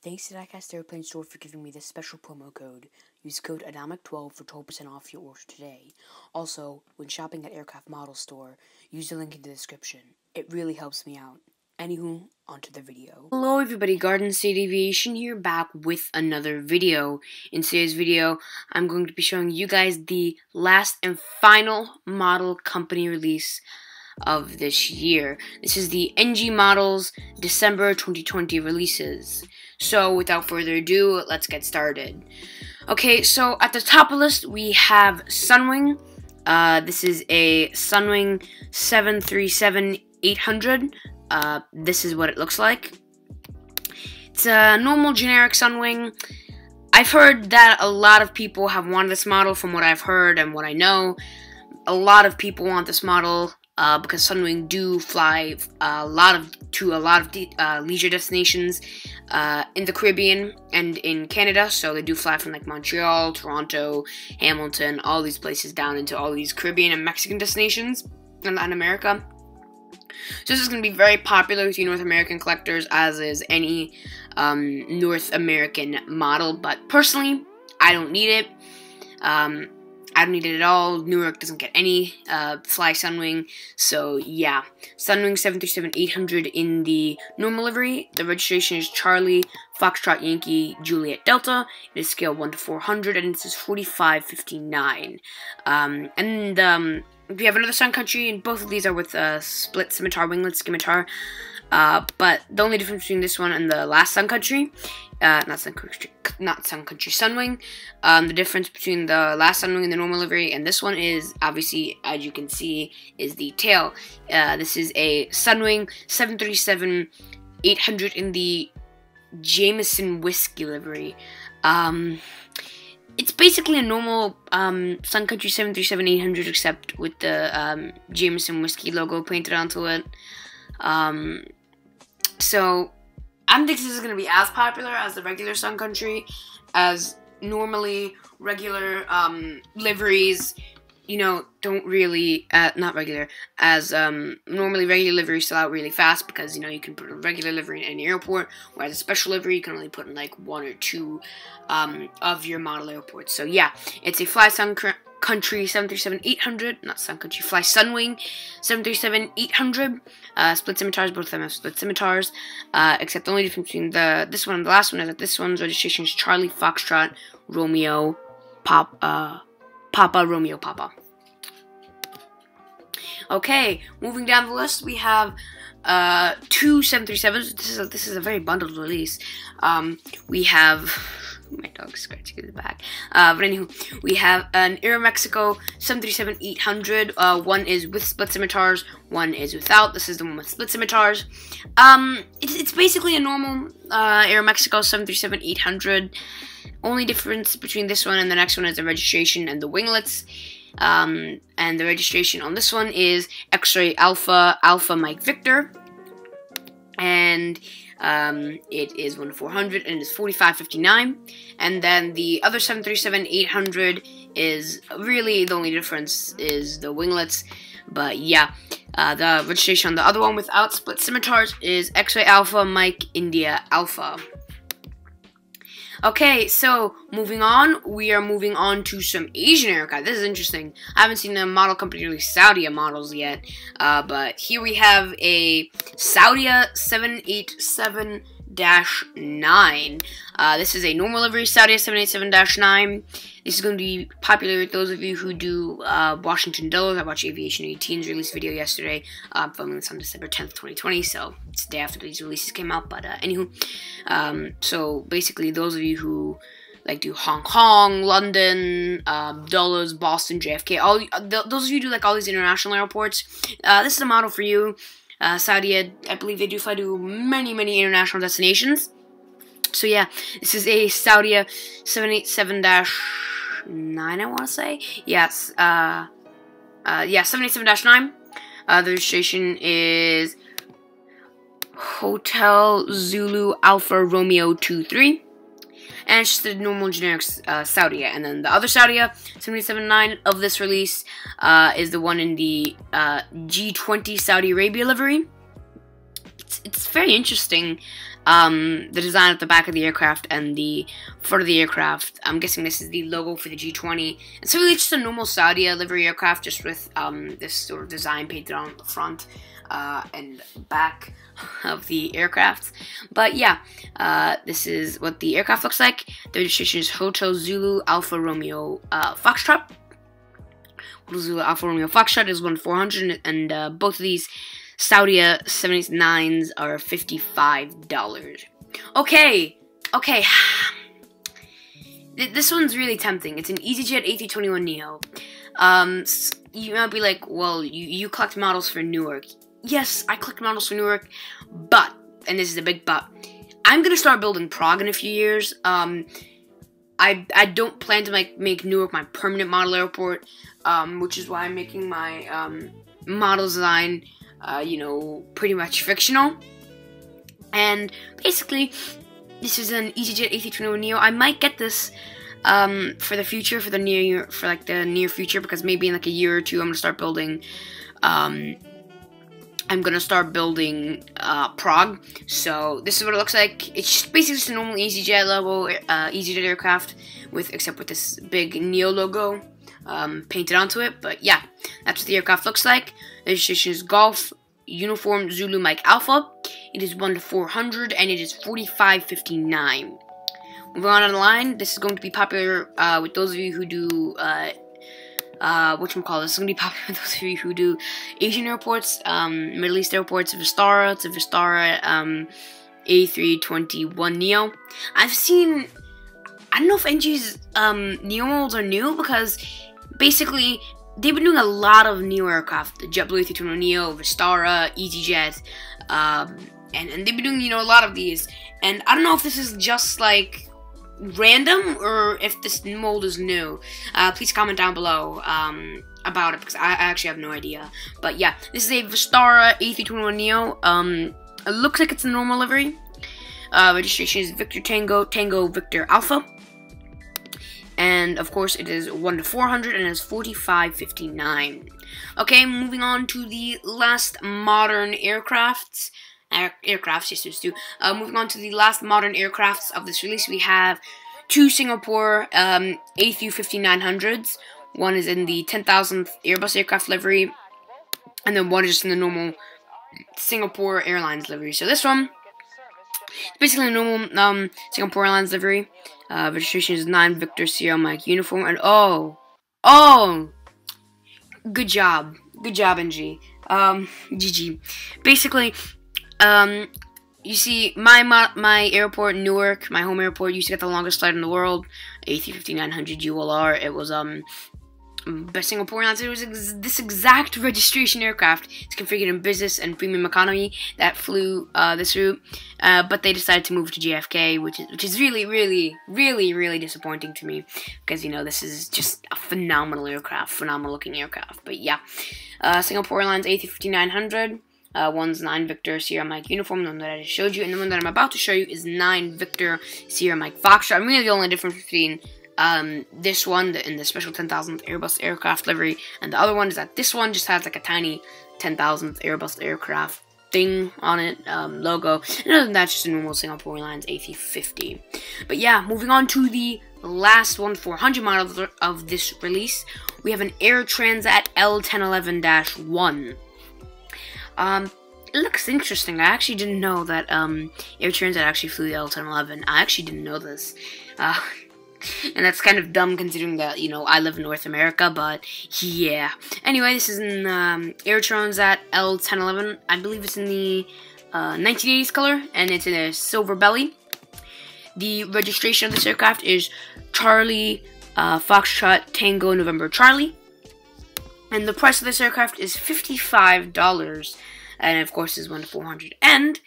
Thanks to Diecast Airplane Store for giving me this special promo code. Use code ADAMEK12 for 12% off your order today. Also, when shopping at Aircraft Model Store, use the link in the description. It really helps me out. Anywho, onto the video. Hello everybody, Garden State Aviation here, back with another video. In today's video, I'm going to be showing you guys the last and final model company release of this year. This is the NG Models December 2020 releases. So without further ado, let's get started. Okay, so at the top of the list, we have Sunwing. Uh, this is a Sunwing 737-800. Uh, this is what it looks like. It's a normal generic Sunwing. I've heard that a lot of people have wanted this model from what I've heard and what I know. A lot of people want this model uh, because Sunwing do fly a lot of to a lot of uh, leisure destinations uh, in the Caribbean and in Canada. So they do fly from like Montreal, Toronto, Hamilton, all these places down into all these Caribbean and Mexican destinations in Latin America. So this is going to be very popular with you North American collectors, as is any um, North American model. But personally, I don't need it. Um, I don't need it at all. Newark doesn't get any uh, Fly Sunwing. So, yeah. Sunwing 737-800 in the normal livery. The registration is Charlie, Foxtrot Yankee, Juliet Delta. It is scale 1 to 400, and it is 4559. Um, and um, we have another Sun Country, and both of these are with uh, split scimitar, winglet scimitar. Uh, but the only difference between this one and the last Sun Country, uh, not Sun Country, not Sun Country Sunwing, um, the difference between the last Sunwing and the normal livery and this one is obviously, as you can see, is the tail. Uh, this is a Sunwing 737 800 in the Jameson Whiskey livery. Um, it's basically a normal um, Sun Country 737-800 except with the um, Jameson Whiskey logo painted onto it. Um, so I don't think this is going to be as popular as the regular Sun Country, as normally regular um, liveries, you know, don't really, uh, not regular, as um, normally regular liveries sell out really fast because, you know, you can put a regular livery in any airport, whereas a special livery you can only put in like one or two um, of your model airports. So yeah, it's a Fly Sun Country 737-800, not Sun Country, Fly Sunwing 737-800, uh, split scimitars, both of them have split scimitars, uh, except the only difference between the this one and the last one is that this one's registration is Charlie Foxtrot Romeo Pop, uh, Papa Romeo Papa. Okay, moving down the list, we have uh, two 737s. This is a, this is a very bundled release. Um, we have my dog's scratching his back. Uh, but anywho, we have an Aeromexico 737-800. Uh, one is with split scimitars, one is without. This is the one with split scimitars. Um, it's, it's basically a normal uh, Aeromexico 737-800. Only difference between this one and the next one is the registration and the winglets. Um, and the registration on this one is X-Ray Alpha Alpha Mike Victor. And um, it is 1 to 400 and it's 45.59. And then the other 737-800 is really the only difference is the winglets. But yeah, uh, the registration on the other one without split scimitars is X-Ray Alpha Mike India Alpha. Okay, so moving on, we are moving on to some Asian aircraft. This is interesting. I haven't seen the model company release Saudia models yet, uh, but here we have a Saudia 787 9. Uh, this is a normal livery Saudia 787-9. This is going to be popular with those of you who do uh, Washington Dulles. I watched Aviation 18's release video yesterday. Uh, I'm filming this on December 10th, 2020, so it's the day after these releases came out. But uh, anywho, um, so basically those of you who like do Hong Kong, London, um, Dulles, Boston, JFK, all uh, th those of you who do like all these international airports, uh, this is a model for you. Uh, Saudia, I believe they do fly to many, many international destinations. So yeah, this is a Saudi 787-9, I want to say. Yes, uh, uh, yeah, 787-9. Uh, the registration is Hotel Zulu Alpha Romeo 23 and it's just the normal generic uh, Saudia. And then the other Saudia, 779 of this release, uh, is the one in the uh, G20 Saudi Arabia livery. It's, it's very interesting. um, the design at the back of the aircraft and the front of the aircraft. I'm guessing this is the logo for the G20. It's really just a normal Saudia livery aircraft, just with um, this sort of design painted on the front uh, and back of the aircraft. But yeah, uh, this is what the aircraft looks like. The registration is Hotel Zulu Alpha Romeo uh, Foxtrot. Hotel Zulu Alpha Romeo Foxtrot is one 400, and uh, both of these Saudia 79s are $55. Okay, okay. this one's really tempting. It's an EasyJet A321neo. Um, you might be like, well, you, you collect models for Newark. Yes, I collect models for Newark, but, and this is a big but, I'm gonna start building Prague in a few years. Um, I, I don't plan to make, make Newark my permanent model airport, um, which is why I'm making my um, model design uh, you know, pretty much fictional. And basically, this is an EasyJet A321neo. I might get this um, for the future, for the near, for like the near future, because maybe in like a year or two, I'm gonna start building. Um, I'm gonna start building uh, Prague. So this is what it looks like. It's just basically just a normal EasyJet logo, uh, EasyJet aircraft, with except with this big Neo logo um, painted onto it. But yeah, that's what the aircraft looks like. Registration is Golf Uniform Zulu Mike Alpha. It is 1 to 400 and it is 45.59. Moving on down the line, this is going to be popular uh, with those of you who do uh, you call this? It's gonna be popular with those of you who do Asian airports, um, Middle East airports, Vistara, it's a Vistara um, A321 Neo. I've seen, I don't know if NG's um, Neo molds are new because basically they've been doing a lot of new aircraft, the JetBlue A320 Neo, Vistara, EasyJet, um, and, and they've been doing, you know, a lot of these. And I don't know if this is just like random or if this mold is new. Uh, please comment down below um, about it because I, I, actually have no idea. But yeah, this is a Vistara A321 Neo. Um, it looks like it's a normal livery. Uh, registration is Victor Tango, Tango Victor Alpha and of course it is 1 to 400 and is 45.59. Okay, moving on to the last modern aircrafts. Air, aircrafts, yes, there's two. Uh, moving on to the last modern aircrafts of this release, we have two Singapore um, A350-900s. One is in the 10,000th Airbus aircraft livery, and then one is just in the normal Singapore Airlines livery. So this one, it's basically a normal um, Singapore Airlines livery. Uh, registration is 9 Victor Sierra Mike uniform. And oh, oh, good job. Good job, NG. Um, GG. Basically, um, you see, my my airport, Newark, my home airport, used to get the longest flight in the world, A350-900 ULR. It was um Best Singapore Airlines. It was ex this exact registration aircraft. It's configured in business and premium economy that flew uh, this route, uh, but they decided to move to JFK, which is which is really, really, really, really disappointing to me because you know this is just a phenomenal aircraft, phenomenal looking aircraft. But yeah, uh, Singapore Airlines A350-900. Uh, one's 9 Victor Sierra Mike uniform, the one that I just showed you, and the one that I'm about to show you is 9 Victor Sierra Mike Foxtrot. I'm really the only difference between um, this one in the special 10,000th Airbus aircraft livery, and the other one is that this one just has like a tiny 10,000th Airbus aircraft thing on it, um, logo. And other than that, just a normal Singapore Airlines A350. But yeah, moving on to the last one, 400 model of this release, we have an Air Transat L1011-1. Um, it looks interesting. I actually didn't know that um, Air Transat actually flew the L1011. I actually didn't know this. Uh, and that's kind of dumb considering that, you know, I live in North America, but yeah. Anyway, this is in um, Air Transat L1011. I believe it's in the uh, 1980s color, and it's in a silver belly. The registration of this aircraft is Charlie uh, Foxtrot Tango November Charlie. And the price of this aircraft is $55. And of course is 1 to 400. And,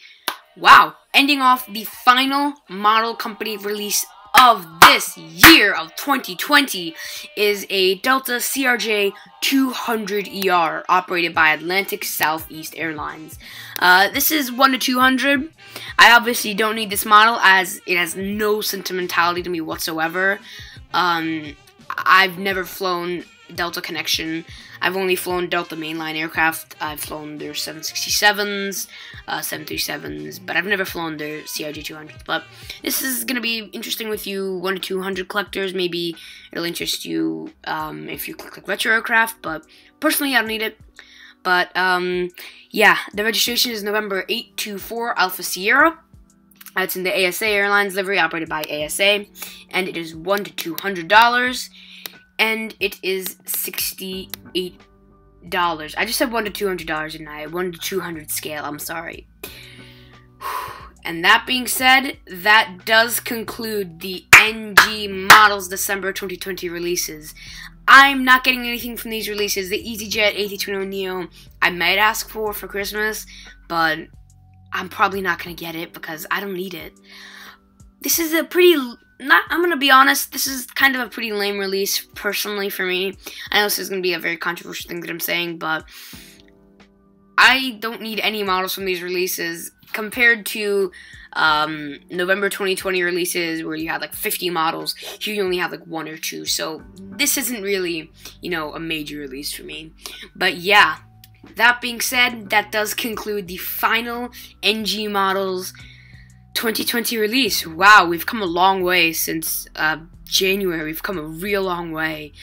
wow, ending off the final model company release of this year of 2020 is a Delta CRJ 200ER operated by Atlantic Southeast Airlines. Uh, this is 1 to 200. I obviously don't need this model as it has no sentimentality to me whatsoever. Um, I've never flown Delta connection. I've only flown Delta mainline aircraft. I've flown their 767s, uh, 737s, but I've never flown their CRJ200s. But this is going to be interesting with you 1 to 200 collectors. Maybe it'll interest you um, if you click like retro aircraft, but personally, I don't need it. But um, yeah, the registration is November 824 Alpha Sierra. It's in the ASA Airlines livery operated by ASA, and it is one to two hundred dollars, and it is sixty-eight dollars. I just said one to two hundred dollars, and I one to two hundred scale. I'm sorry. And that being said, that does conclude the NG Models December 2020 releases. I'm not getting anything from these releases. The EasyJet A320neo I might ask for for Christmas, but I'm probably not gonna get it because I don't need it. This is a pretty not I'm gonna be honest, this is kind of a pretty lame release personally for me. I know this is gonna be a very controversial thing that I'm saying, but I don't need any models from these releases compared to um, November 2020 releases where you had like 50 models. Here you only have like one or two, so this isn't really, you know, a major release for me. But yeah, that being said, that does conclude the final NG Models 2020 release. Wow, we've come a long way since uh, January. We've come a real long way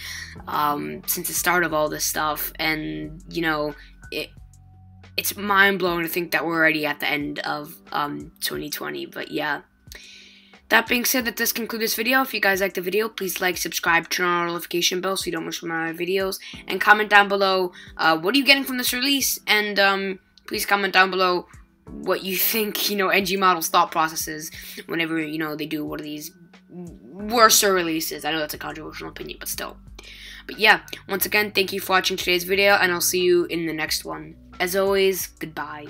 um, since the start of all this stuff, and you know, it it's mind blowing to think that we're already at the end of um, 2020. But yeah. That being said, that does conclude this video. If you guys like the video, please like, subscribe, turn on our notification bell so you don't miss my videos, and comment down below uh, what are you getting from this release, and um, please comment down below what you think, you know, NG Model's thought processes whenever, you know, they do one of these worser releases. I know that's a controversial opinion, but still. But yeah, once again, thank you for watching today's video, and I'll see you in the next one. As always, goodbye.